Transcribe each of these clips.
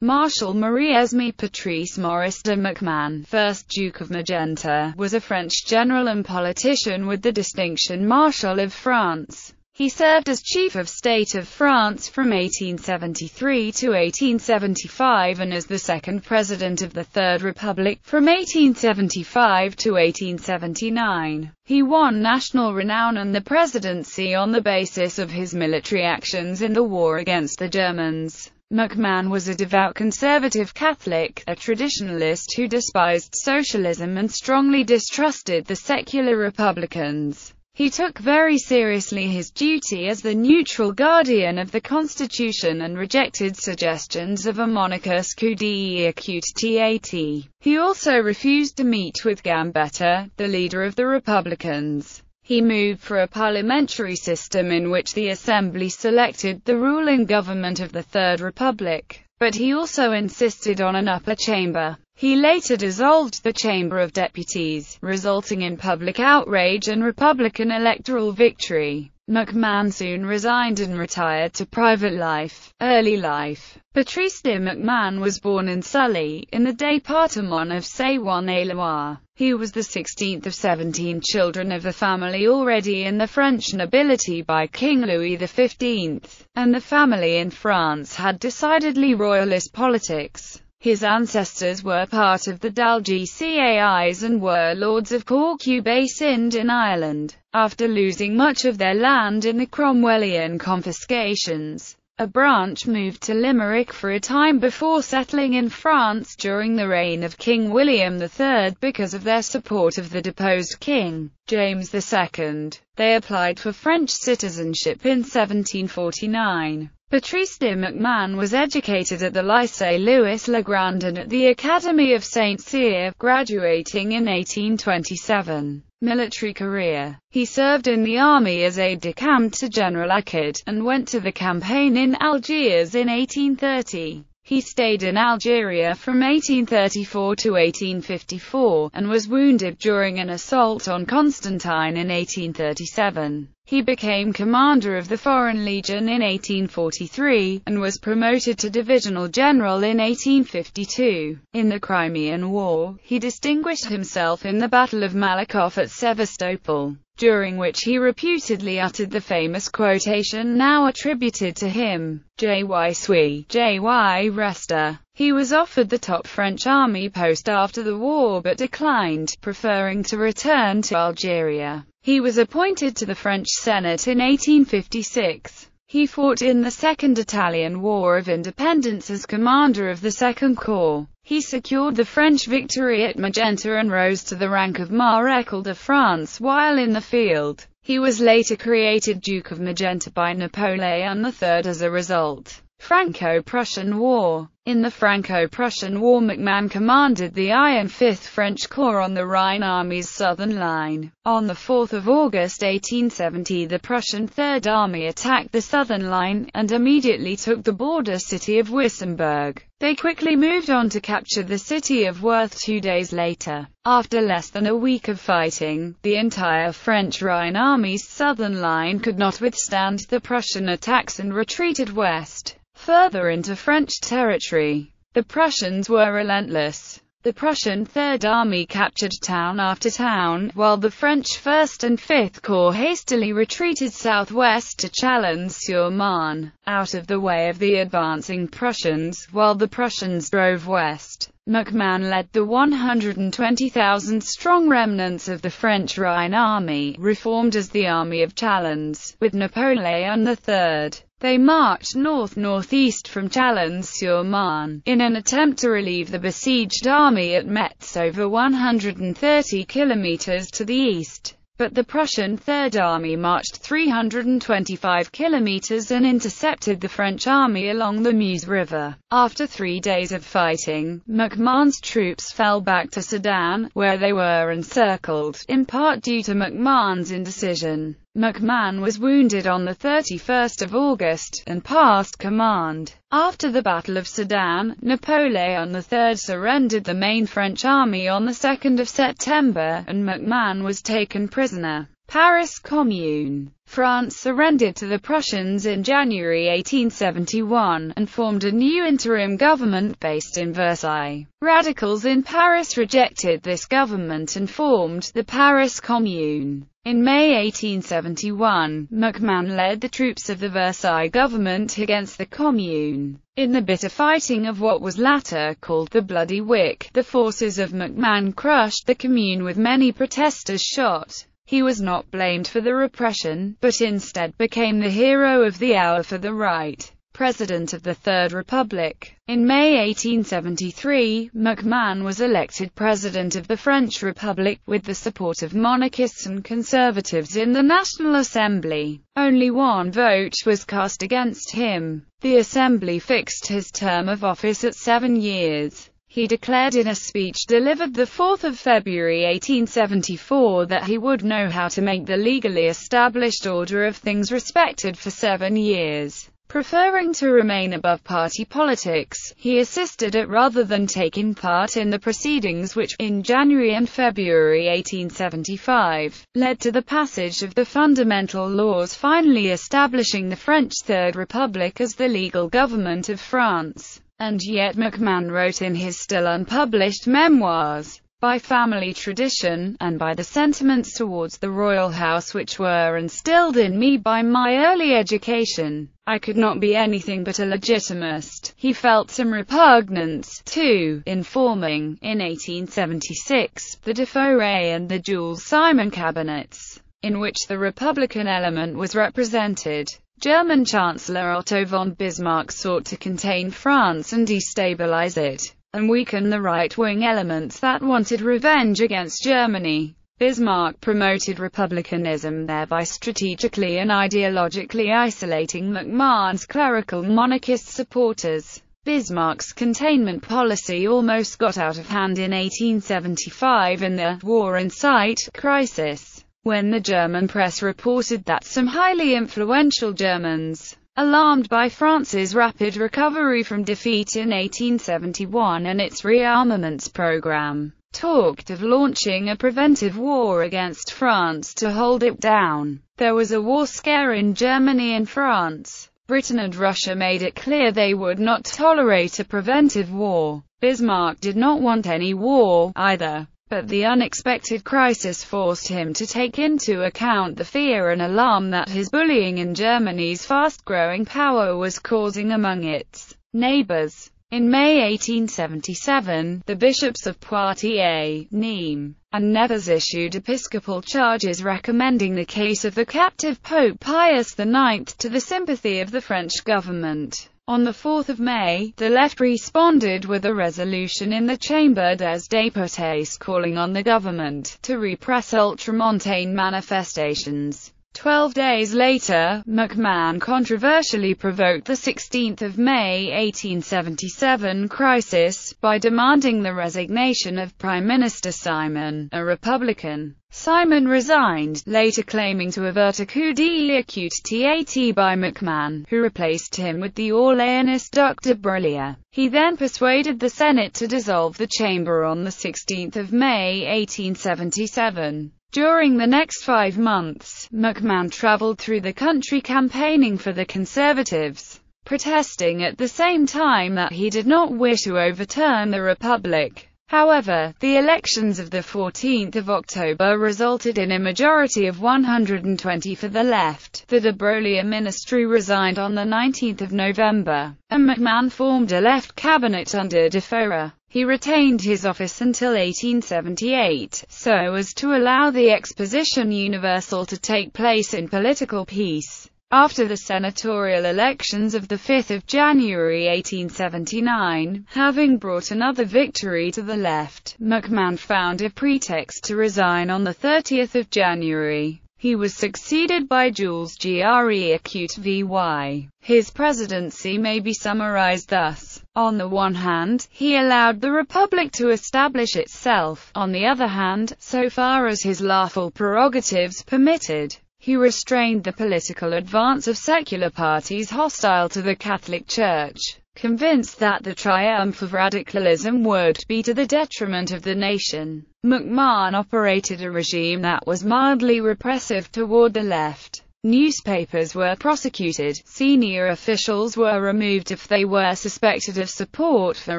Marshal Marie-Edme Patrice Maurice de MacMahon, 1st Duke of Magenta, was a French general and politician with the distinction Marshal of France. He served as Chief of State of France from 1873 to 1875 and as the second President of the Third Republic, from 1875 to 1879. He won national renown and the presidency on the basis of his military actions in the war against the Germans. MacMahon was a devout conservative Catholic, a traditionalist who despised socialism and strongly distrusted the secular Republicans. He took very seriously his duty as the neutral guardian of the Constitution and rejected suggestions of a monarchist coup d'état. He also refused to meet with Gambetta, the leader of the Republicans. He moved for a parliamentary system in which the assembly selected the ruling government of the Third Republic, but he also insisted on an upper chamber. He later dissolved the Chamber of Deputies, resulting in public outrage and Republican electoral victory. MacMahon soon resigned and retired to private life. Early life Patrice de MacMahon was born in Sully, in the département of Saône-et-Loire. He was the 16th of 17 children of a family already in the French nobility by King Louis XV, and the family in France had decidedly royalist politics. His ancestors were part of the Dál gCais and were lords of Corca Baiscind in Ireland, after losing much of their land in the Cromwellian confiscations. A branch moved to Limerick for a time before settling in France during the reign of King William III because of their support of the deposed King, James II. They applied for French citizenship in 1749. Patrice de MacMahon was educated at the Lycée Louis Le Grand and at the Academy of Saint Cyr, graduating in 1827. Military career He served in the army as aide-de-camp to General Achard, and went to the campaign in Algiers in 1830. He stayed in Algeria from 1834 to 1854, and was wounded during an assault on Constantine in 1837. He became commander of the Foreign Legion in 1843, and was promoted to divisional general in 1852. In the Crimean War, he distinguished himself in the Battle of Malakoff at Sevastopol, during which he reputedly uttered the famous quotation now attributed to him, J'y suis, j'y reste. He was offered the top French army post after the war but declined, preferring to return to Algeria. He was appointed to the French Senate in 1856. He fought in the Second Italian War of Independence as commander of the Second Corps. He secured the French victory at Magenta and rose to the rank of Maréchal de France while in the field. He was later created Duke of Magenta by Napoleon III as a result. Franco-Prussian War In the Franco-Prussian War MacMahon commanded the Iron 5th French Corps on the Rhine Army's southern line. On 4 August 1870 the Prussian Third Army attacked the southern line, and immediately took the border city of Wissembourg. They quickly moved on to capture the city of Worth two days later. After less than a week of fighting, the entire French Rhine Army's southern line could not withstand the Prussian attacks and retreated west further into French territory. The Prussians were relentless. The Prussian Third Army captured town after town, while the French 1st and 5th Corps hastily retreated southwest to Chalons-sur-Marne, out of the way of the advancing Prussians, while the Prussians drove west. MacMahon led the 120,000-strong remnants of the French Rhine Army, reformed as the Army of Chalons, with Napoleon III. They marched north-northeast from Chalons-sur-Marne, in an attempt to relieve the besieged army at Metz over 130 kilometers to the east but the Prussian Third Army marched 325 kilometers and intercepted the French army along the Meuse River. After three days of fighting, MacMahon's troops fell back to Sedan, where they were encircled, in part due to MacMahon's indecision. MacMahon was wounded on 31 August, and passed command. After the Battle of Sedan, Napoleon III surrendered the main French army on 2 September, and MacMahon was taken prisoner. Paris Commune. France surrendered to the Prussians in January 1871, and formed a new interim government based in Versailles. Radicals in Paris rejected this government and formed the Paris Commune. In May 1871, MacMahon led the troops of the Versailles government against the Commune. In the bitter fighting of what was later called the Bloody Week, the forces of MacMahon crushed the Commune with many protesters shot. He was not blamed for the repression, but instead became the hero of the hour for the right. President of the Third Republic. In May 1873, MacMahon was elected President of the French Republic, with the support of monarchists and conservatives in the National Assembly. Only one vote was cast against him. The Assembly fixed his term of office at seven years. He declared in a speech delivered 4 February 1874 that he would know how to make the legally established order of things respected for seven years. Preferring to remain above party politics, he assisted it rather than taking part in the proceedings which, in January and February 1875, led to the passage of the fundamental laws finally establishing the French Third Republic as the legal government of France. And yet MacMahon wrote in his still unpublished memoirs, by family tradition, and by the sentiments towards the royal house which were instilled in me by my early education, I could not be anything but a legitimist. He felt some repugnance, too, in forming, in 1876, the Dufaure and the Jules Simon cabinets, in which the Republican element was represented. German Chancellor Otto von Bismarck sought to contain France and destabilize it, and weaken the right-wing elements that wanted revenge against Germany. Bismarck promoted republicanism thereby strategically and ideologically isolating MacMahon's clerical monarchist supporters. Bismarck's containment policy almost got out of hand in 1875 in the war in sight crisis when the German press reported that some highly influential Germans, alarmed by France's rapid recovery from defeat in 1871 and its rearmaments program, talked of launching a preventive war against France to hold it down. There was a war scare in Germany and France. Britain and Russia made it clear they would not tolerate a preventive war. Bismarck did not want any war, either. But the unexpected crisis forced him to take into account the fear and alarm that his bullying in Germany's fast-growing power was causing among its neighbors. In May 1877, the bishops of Poitiers, Nîmes, and Nevers issued episcopal charges recommending the case of the captive Pope Pius IX to the sympathy of the French government. On 4 May, the left responded with a resolution in the Chamber des députés calling on the government to repress ultramontane manifestations. Twelve days later, MacMahon controversially provoked the 16th of May 1877 crisis by demanding the resignation of Prime Minister Simon, a Republican. Simon resigned, later claiming to avert a coup d'état by MacMahon, who replaced him with the Orleanist de Broglie. He then persuaded the Senate to dissolve the chamber on 16 May 1877. During the next five months, MacMahon traveled through the country campaigning for the Conservatives, protesting at the same time that he did not wish to overturn the Republic. However, the elections of 14 October resulted in a majority of 120 for the left. The de Broglie ministry resigned on 19 November, and MacMahon formed a left cabinet under Dufaure. He retained his office until 1878, so as to allow the Exposition Universal to take place in political peace. After the senatorial elections of 5 January 1879, having brought another victory to the left, MacMahon found a pretext to resign on 30 January. He was succeeded by Jules Gre Acute VY. His presidency may be summarized thus. On the one hand, he allowed the Republic to establish itself. On the other hand, so far as his lawful prerogatives permitted, he restrained the political advance of secular parties hostile to the Catholic Church, convinced that the triumph of radicalism would be to the detriment of the nation. MacMahon operated a regime that was mildly repressive toward the left. Newspapers were prosecuted, senior officials were removed if they were suspected of support for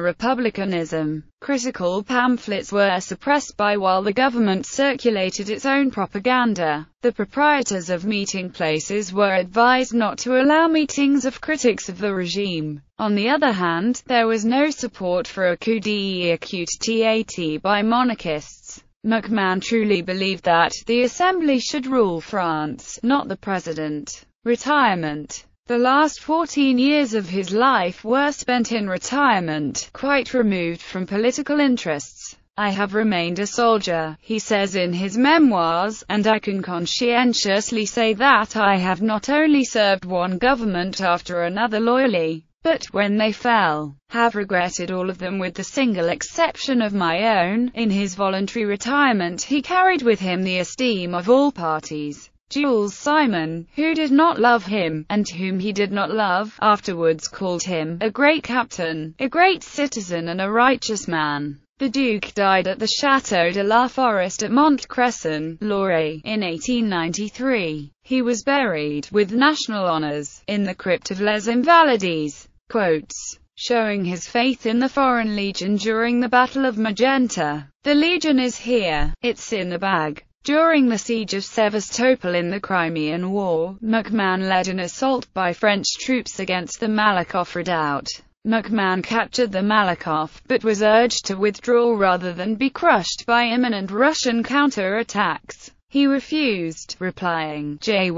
republicanism, critical pamphlets were suppressed by while the government circulated its own propaganda. The proprietors of meeting places were advised not to allow meetings of critics of the regime. On the other hand, there was no support for a coup d'état by monarchists. MacMahon truly believed that the Assembly should rule France, not the President. Retirement The last 14 years of his life were spent in retirement, quite removed from political interests. I have remained a soldier, he says in his memoirs, and I can conscientiously say that I have not only served one government after another loyally, but when they fell, have regretted all of them with the single exception of my own. In his voluntary retirement he carried with him the esteem of all parties. Jules Simon, who did not love him, and whom he did not love, afterwards called him a great captain, a great citizen and a righteous man. The Duke died at the Château de la Forest at Montcresson, Loire, in 1893. He was buried, with national honours, in the crypt of Les Invalides quotes, showing his faith in the Foreign Legion during the Battle of Magenta. The Legion is here, it's in the bag. During the siege of Sevastopol in the Crimean War, MacMahon led an assault by French troops against the Malakoff redoubt. MacMahon captured the Malakoff, but was urged to withdraw rather than be crushed by imminent Russian counter-attacks. He refused, replying, J'y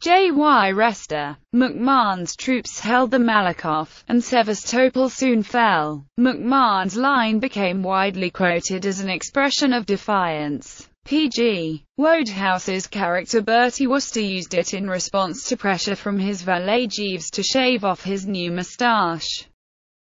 Sui. J'y Reste. MacMahon's troops held the Malakoff, and Sevastopol soon fell. MacMahon's line became widely quoted as an expression of defiance. P.G. Wodehouse's character Bertie Wooster used it in response to pressure from his valet Jeeves to shave off his new moustache.